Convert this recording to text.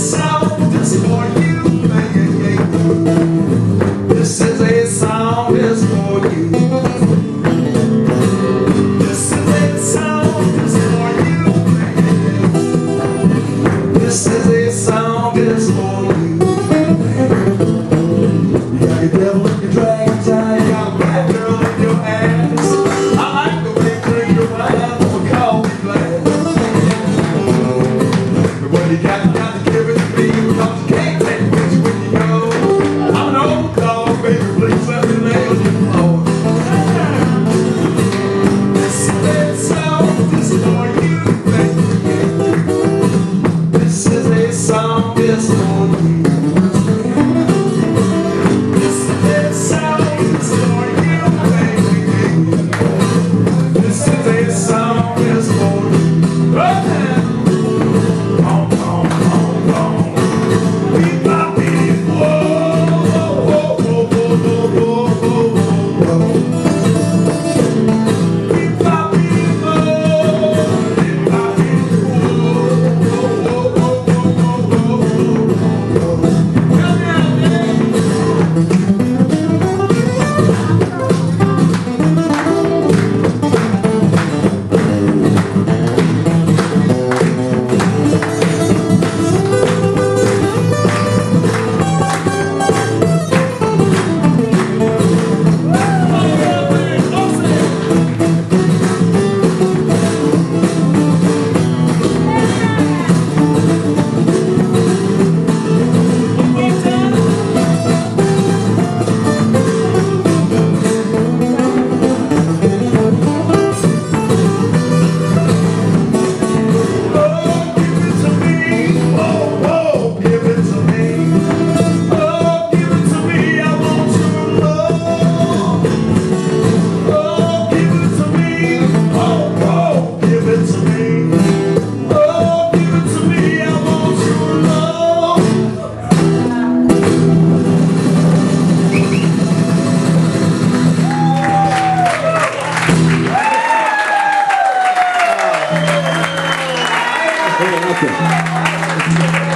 this is for you. This is a song it's for you. Obrigado.